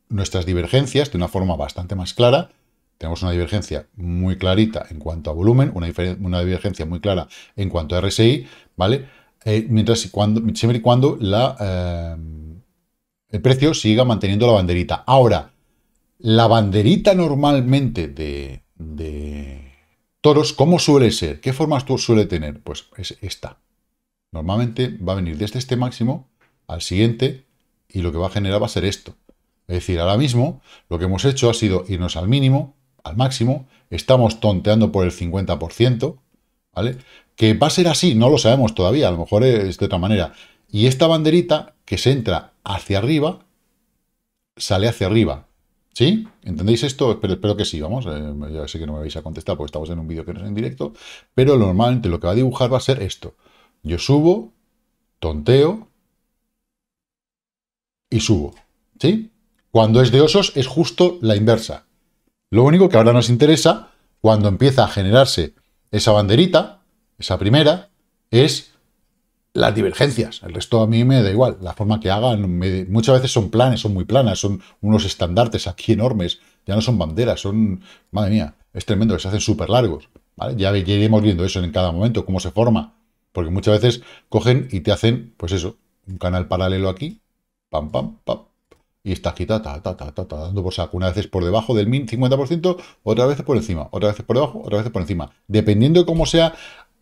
nuestras divergencias de una forma bastante más clara. Tenemos una divergencia muy clarita en cuanto a volumen, una, divergencia muy clara en cuanto a RSI, ¿vale? Eh, mientras cuando, siempre y cuando la, eh, el precio siga manteniendo la banderita. Ahora, la banderita normalmente de Toros, ¿cómo suele ser? ¿Qué formas suele tener? Pues es esta. Normalmente va a venir desde este máximo al siguiente y lo que va a generar va a ser esto. Es decir, ahora mismo lo que hemos hecho ha sido irnos al mínimo, al máximo, estamos tonteando por el 50%, ¿vale? Que va a ser así, no lo sabemos todavía, a lo mejor es de otra manera. Y esta banderita que se entra hacia arriba, sale hacia arriba. ¿Sí? ¿Entendéis esto? Espero, que sí, vamos. Eh, ya sé que no me vais a contestar porque estamos en un vídeo que no es en directo, pero normalmente lo que va a dibujar va a ser esto. Yo subo, tonteo y subo. ¿Sí? Cuando es de osos es justo la inversa. Lo único que ahora nos interesa, cuando empieza a generarse esa banderita, esa primera, es las divergencias. El resto a mí me da igual. La forma que hagan, muchas veces son planes, son muy planas, son unos estandartes aquí enormes. Ya no son banderas, son, madre mía, es tremendo, se hacen súper largos. ¿vale? Ya, ya iremos viendo eso en cada momento, cómo se forma. Porque muchas veces cogen y te hacen, pues eso, un canal paralelo aquí, pam, pam, pam, y está aquí, ta, ta, ta, ta, ta, dando por saco. Una vez por debajo del min 50%, otra vez por encima, otra vez por debajo, otra vez por encima. Dependiendo de cómo sea,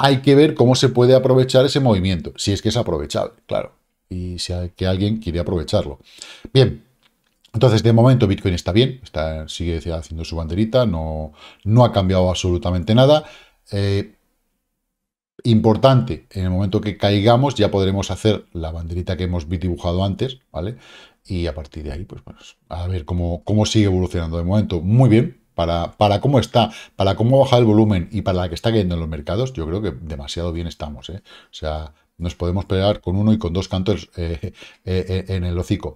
hay que ver cómo se puede aprovechar ese movimiento, si es que es aprovechable, claro, y si hay que alguien quiere aprovecharlo. Bien, entonces, de momento Bitcoin está bien, está, sigue haciendo su banderita, no, no ha cambiado absolutamente nada. Eh, importante, en el momento que caigamos ya podremos hacer la banderita que hemos dibujado antes, ¿vale? Y a partir de ahí, pues, pues a ver cómo, cómo sigue evolucionando. De momento, muy bien, para, para, cómo está, para cómo baja el volumen y para la que está cayendo en los mercados, yo creo que demasiado bien estamos. ¿eh? O sea, nos podemos pelear con uno y con dos cantos eh, eh, en el hocico.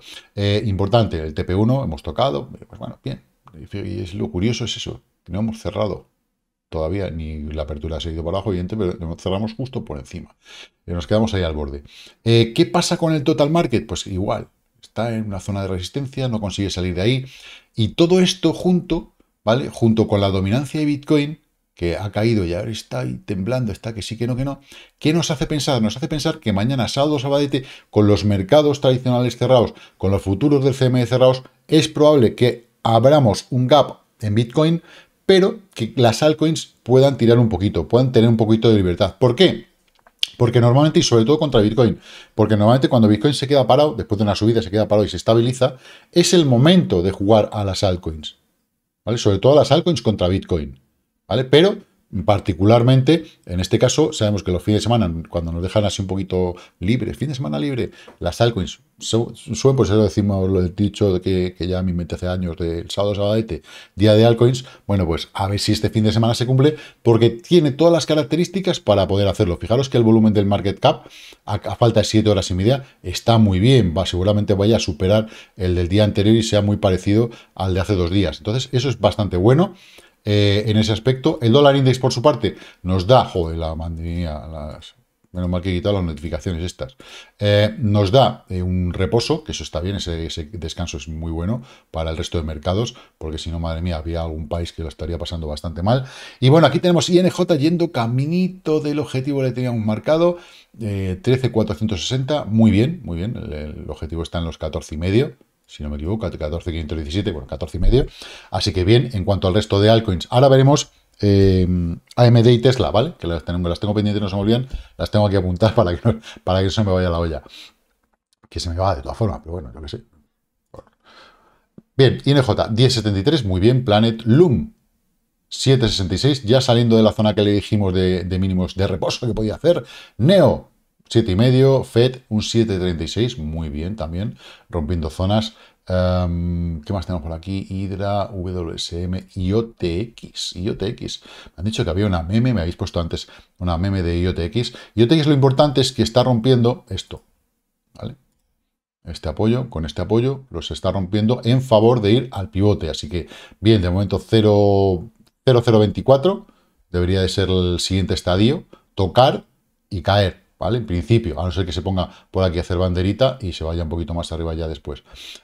importante, el TP1 hemos tocado, pues bueno, bien. Y es lo curioso es eso, no hemos cerrado todavía, ni la apertura ha seguido por abajo, evidentemente, pero cerramos justo por encima. Y nos quedamos ahí al borde. ¿Qué pasa con el total market? Pues igual, está en una zona de resistencia, no consigue salir de ahí. Y todo esto junto, ¿vale? Junto con la dominancia de Bitcoin, que ha caído y ahora está ahí temblando, está que sí, que no, que no. ¿Qué nos hace pensar? Nos hace pensar que mañana, sábado, sabadete, con los mercados tradicionales cerrados, con los futuros del CME cerrados, es probable que abramos un gap en Bitcoin, pero que las altcoins puedan tirar un poquito, puedan tener un poquito de libertad. ¿Por qué? Porque normalmente, y sobre todo contra Bitcoin, porque normalmente cuando Bitcoin se queda parado, después de una subida se queda parado y se estabiliza, es el momento de jugar a las altcoins. ¿Vale? Sobre todo las altcoins contra Bitcoin. ¿vale? Pero particularmente, en este caso, sabemos que los fines de semana, cuando nos dejan así un poquito libres, fin de semana libre, las altcoins suelen, por eso decimos lo dicho de que, que ya mi mente hace años del sábado, sabadete, día de altcoins, bueno, pues a ver si este fin de semana se cumple, porque tiene todas las características para poder hacerlo. Fijaros que el volumen del market cap, a, falta de 7 horas y media, está muy bien, va, seguramente vaya a superar el del día anterior y sea muy parecido al de hace dos días. Entonces, eso es bastante bueno. Eh, en ese aspecto. El dólar index, por su parte, nos da, joder, la mandinía, las, menos mal que he quitado las notificaciones estas, eh, nos da eh, un reposo, que eso está bien, ese, descanso es muy bueno para el resto de mercados, porque si no, madre mía, había algún país que lo estaría pasando bastante mal. Y bueno, aquí tenemos INJ yendo caminito del objetivo que le teníamos marcado, 13.460, muy bien, muy bien, el, el objetivo está en los 14 y medio, si no me equivoco, 14.517, bueno, 14 y medio. Así que bien, en cuanto al resto de altcoins, ahora veremos eh, AMD y Tesla, ¿vale? Que las tengo, las tengo pendientes, no se me olvidan, las tengo aquí apuntadas para que, no, para que no se me vaya la olla. Que se me va de todas formas, pero bueno, yo qué sé. Bien, INJ 1073, muy bien. Planet Loom 766, ya saliendo de la zona que le dijimos de, de mínimos de reposo que podía hacer. Neo 7,5, FED un 7,36, muy bien también, rompiendo zonas. Em, ¿Qué más tenemos por aquí? Hydra, WSM, IOTX. IOTX. Me han dicho que había una meme, me habéis puesto antes una meme de IOTX. IOTX lo importante es que está rompiendo esto. ¿Vale? Este apoyo, con este apoyo, los está rompiendo en favor de ir al pivote. Así que, bien, de momento 0,024 debería de ser el siguiente estadio. Tocar y caer ¿vale? En principio, a no ser que se ponga por aquí a hacer banderita y se vaya un poquito más arriba ya después.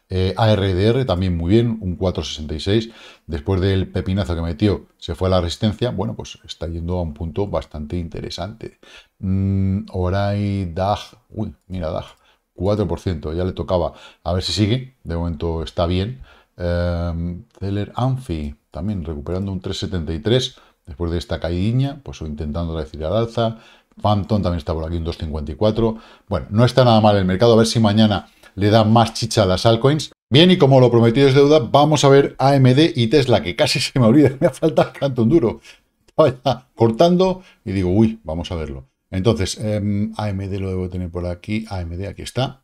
Eh, ARDR también muy bien, un 466. Después del pepinazo que metió, se fue a la resistencia. Bueno, pues está yendo a un punto bastante interesante. Mm, Orai DAG, uy, mira DAG, 4%, ya le tocaba. A ver si sigue, de momento está bien. Eh, Anfi, también recuperando un 373 después de esta caídiña, pues intentando decir al alza. Phantom también está por aquí un 2.54. Bueno, no está nada mal el mercado. A ver si mañana le da más chicha a las altcoins. Bien, y como lo prometí es deuda, vamos a ver AMD y Tesla, que casi se me olvida. Me ha faltado el cantón duro. Estaba cortando y digo, uy, vamos a verlo. Entonces, em, AMD lo debo tener por aquí. AMD, aquí está.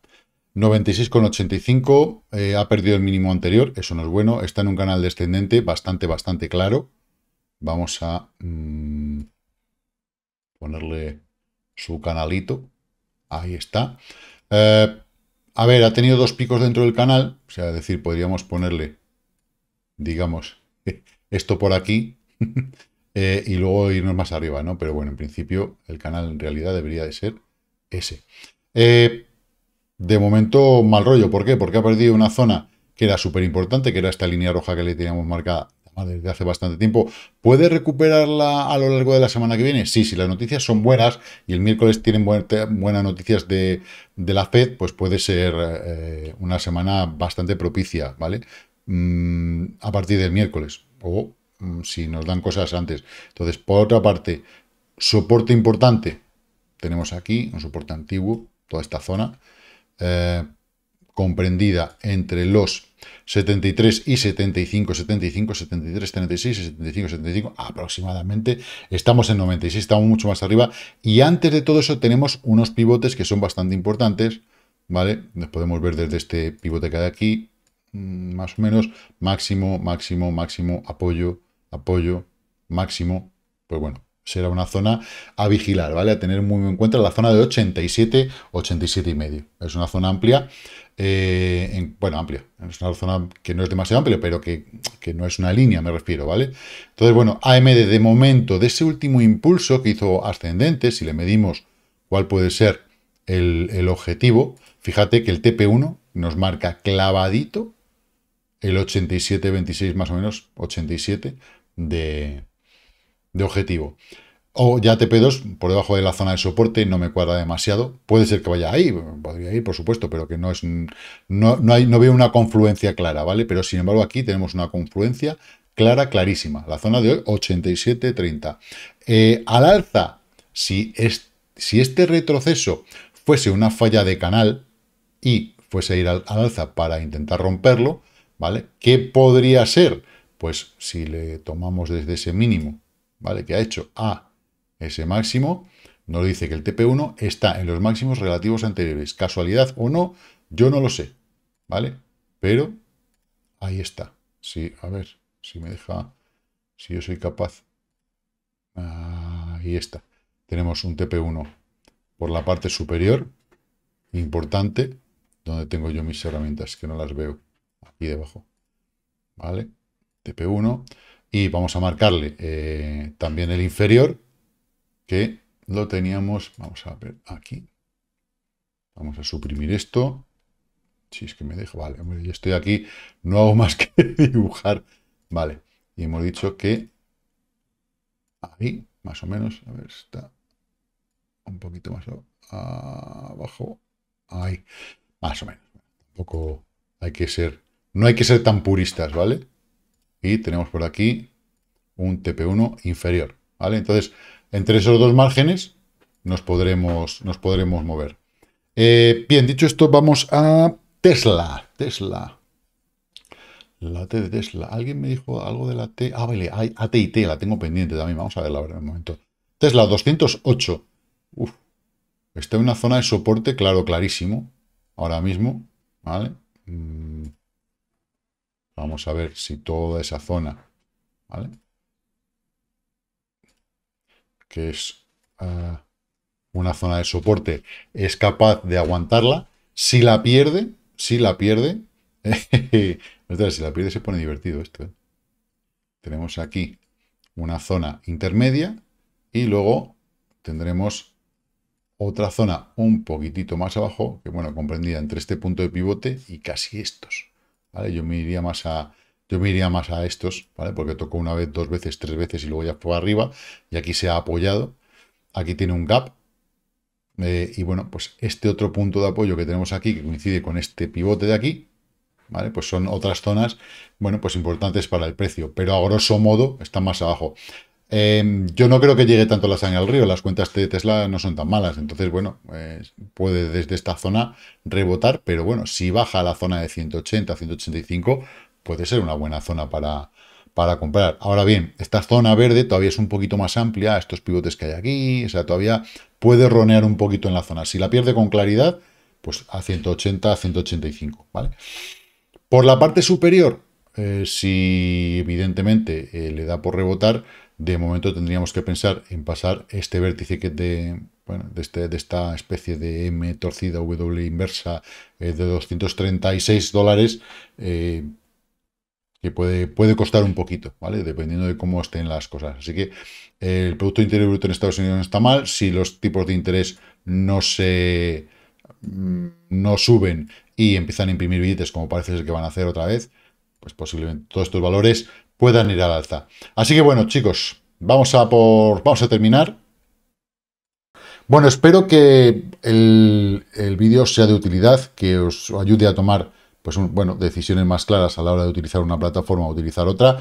96,85. Eh, ha perdido el mínimo anterior. Eso no es bueno. Está en un canal descendente bastante, bastante claro. Vamos a... Mm, ponerle su canalito. Ahí está. Eh, a ver, ha tenido dos picos dentro del canal. O sea, es decir, podríamos ponerle, digamos, esto por aquí eh, y luego irnos más arriba, ¿no? Pero bueno, en principio el canal en realidad debería de ser ese. Eh, de momento, mal rollo. ¿Por qué? Porque ha perdido una zona que era súper importante, que era esta línea roja que le teníamos marcada desde hace bastante tiempo. ¿Puede recuperarla a lo largo de la semana que viene? Sí, si las noticias son buenas y el miércoles tienen buenas noticias de, la Fed, pues puede ser eh, una semana bastante propicia, ¿vale? Mm, a partir del miércoles o mm, si nos dan cosas antes. Entonces, por otra parte, soporte importante. Tenemos aquí un soporte antiguo, toda esta zona, eh, comprendida entre los 73 y 75, 75, 73, 36, 75, 75, aproximadamente. Estamos en 96, estamos mucho más arriba. Y antes de todo eso tenemos unos pivotes que son bastante importantes, ¿vale? Nos podemos ver desde este pivote que hay aquí, mm, más o menos, máximo, máximo, máximo, apoyo, apoyo, máximo. Pues bueno, será una zona a vigilar, ¿vale? A tener muy en cuenta la zona de 87, 87 y medio. Es una zona amplia, eh, bueno, amplia. Es una zona que no es demasiado amplia, pero que, no es una línea, me refiero, ¿vale? Entonces, bueno, AMD de momento, de ese último impulso que hizo ascendente, si le medimos cuál puede ser el, objetivo, fíjate que el TP1 nos marca clavadito el 87-26 más o menos, 87 de, de objetivo. O ya TP2 por debajo de la zona de soporte no me cuadra demasiado. Puede ser que vaya ahí, podría ir, por supuesto, pero que no es no, no, hay, no veo una confluencia clara, ¿vale? Pero sin embargo aquí tenemos una confluencia clara, clarísima. La zona de hoy, 87.30. Eh, al alza, si, es, si este retroceso fuese una falla de canal y fuese a ir al alza para intentar romperlo, ¿vale? ¿Qué podría ser? Pues si le tomamos desde ese mínimo ¿vale? Que ha hecho a ese máximo, nos dice que el TP1 está en los máximos relativos anteriores. ¿Casualidad o no? Yo no lo sé, ¿vale? Pero ahí está. Sí, a ver, si me deja, si yo soy capaz. Ahí está. Tenemos un TP1 por la parte superior, importante, donde tengo yo mis herramientas, que no las veo aquí debajo. ¿Vale? TP1. Y vamos a marcarle eh, también el inferior, que lo teníamos, vamos a ver aquí. Vamos a suprimir esto. Si es que me deja, vale, hombre, yo estoy aquí, no hago más que dibujar. Vale, y hemos dicho que ahí, más o menos, a ver, está un poquito más abajo. Ahí, más o menos. Tampoco hay que ser, no hay que ser tan puristas, ¿vale? y tenemos por aquí un TP1 inferior, ¿vale? Entonces, entre esos dos márgenes nos podremos, nos podremos mover. Eh, bien, dicho esto, vamos a Tesla. Tesla. La T de Tesla. ¿Alguien me dijo algo de la T? Ah, vale, hay T, la tengo pendiente también. Vamos a verla ahora en un momento. Tesla 208. Uf. Está en una zona de soporte, claro, clarísimo. Ahora mismo, ¿vale? Mm. Vamos a ver si toda esa zona, ¿vale? Que es ah, una zona de soporte, es capaz de aguantarla. Si la pierde, si la pierde, si la pierde se pone divertido esto. ¿eh? Tenemos aquí una zona intermedia y luego tendremos otra zona un poquitito más abajo, que bueno, comprendida entre este punto de pivote y casi estos. Yo me iría más a, yo me iría más a estos, ¿vale? Porque tocó una vez, dos veces, tres veces y luego ya fue arriba y aquí se ha apoyado. Aquí tiene un gap. Eh, y bueno, pues este otro punto de apoyo que tenemos aquí, que coincide con este pivote de aquí, ¿vale? Pues son otras zonas, bueno, pues importantes para el precio, pero a grosso modo están más abajo. Em, yo no creo que llegue tanto la sangre al río, las cuentas de Tesla no son tan malas, entonces, bueno, pues, puede desde esta zona rebotar, pero bueno, si baja a la zona de 180, 185, puede ser una buena zona para, para comprar. Ahora bien, esta zona verde todavía es un poquito más amplia, estos pivotes que hay aquí, o sea, todavía puede ronear un poquito en la zona. Si la pierde con claridad, pues a 180, 185, ¿vale? Por la parte superior, eh, si evidentemente eh, le da por rebotar, de momento tendríamos que pensar en pasar este vértice que de, bueno, de, este, esta especie de M torcida W inversa eh, de 236 dólares, eh, que puede, puede costar un poquito, ¿vale? Dependiendo de cómo estén las cosas. Así que eh, el Producto Interior Bruto en Estados Unidos no está mal. Si los tipos de interés no se mm, no suben y empiezan a imprimir billetes como parece ser que van a hacer otra vez, pues posiblemente todos estos valores puedan ir al alza. Así que bueno, chicos, vamos a por. Vamos a terminar. Bueno, espero que el, vídeo sea de utilidad, que os ayude a tomar pues, bueno, decisiones más claras a la hora de utilizar una plataforma o utilizar otra.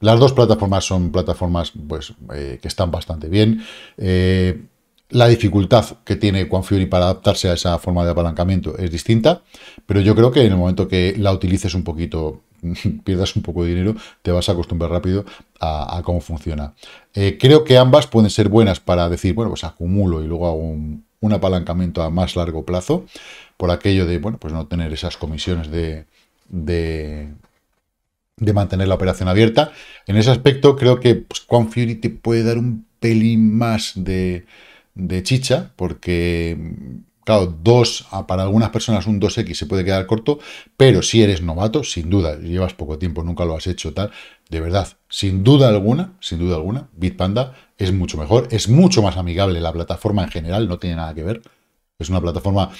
Las dos plataformas son plataformas pues, eh, que están bastante bien. Eh, la dificultad que tiene Quanfury para adaptarse a esa forma de apalancamiento es distinta, pero yo creo que en el momento que la utilices un poquito, pierdas un poco de dinero, te vas a acostumbrar rápido a, cómo funciona. Eh, creo que ambas pueden ser buenas para decir, bueno, pues acumulo y luego hago un, apalancamiento a más largo plazo, por aquello de, bueno, pues no tener esas comisiones de, de, mantener la operación abierta. En ese aspecto creo que pues, Quanfury te puede dar un pelín más de de chicha, porque, claro, dos, para algunas personas un 2X se puede quedar corto, pero si eres novato, sin duda, llevas poco tiempo, nunca lo has hecho, tal, de verdad, sin duda alguna, sin duda alguna, Bitpanda es mucho mejor, es mucho más amigable la plataforma en general, no tiene nada que ver, es una plataforma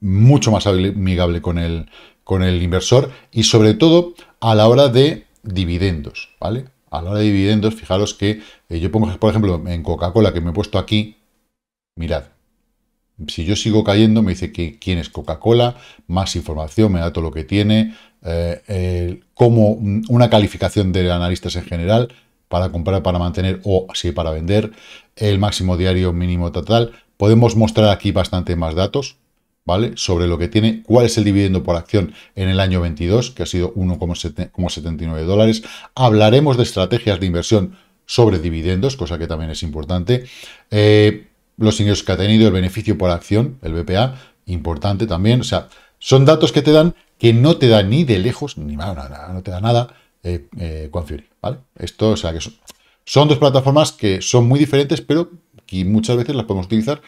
mucho más amigable con el, con el inversor y sobre todo a la hora de dividendos, ¿vale? A la hora de dividendos, fijaros que eh, yo pongo, por ejemplo, en Coca-Cola, que me he puesto aquí, mirad, si yo sigo cayendo, me dice que quién es Coca-Cola, más información, me da todo lo que tiene, eh, como una calificación de analistas en general para comprar, para mantener o si para vender, el máximo diario mínimo total. Podemos mostrar aquí bastante más datos, Sobre lo que tiene, cuál es el dividendo por acción en el año 22, que ha sido 1,79 dólares. Hablaremos de estrategias de inversión sobre dividendos, cosa que también es importante. Eh, los ingresos que ha tenido, el beneficio por acción, el BPA, importante también. O sea, son datos que te dan que no te da ni de lejos, ni nada, no te da nada eh, eh ¿vale? Esto, o sea, que son, dos plataformas que son muy diferentes, pero que muchas veces las podemos utilizar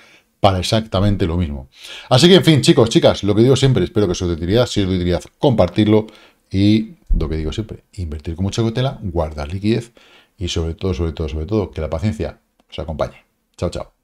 para exactamente lo mismo. Así que, en fin, chicos, chicas, lo que digo siempre, espero que os de utilidad, si es de utilidad, compartirlo y lo que digo siempre, invertir con mucha cautela, guardar liquidez y sobre todo, sobre todo, sobre todo, que la paciencia os acompañe. Chao, chao.